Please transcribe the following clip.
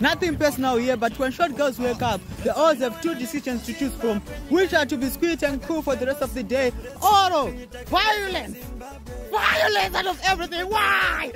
Nothing personal here, but when short girls wake up, they always have two decisions to choose from, which are to be sweet and cool for the rest of the day, or violence. Violence out of everything. Why?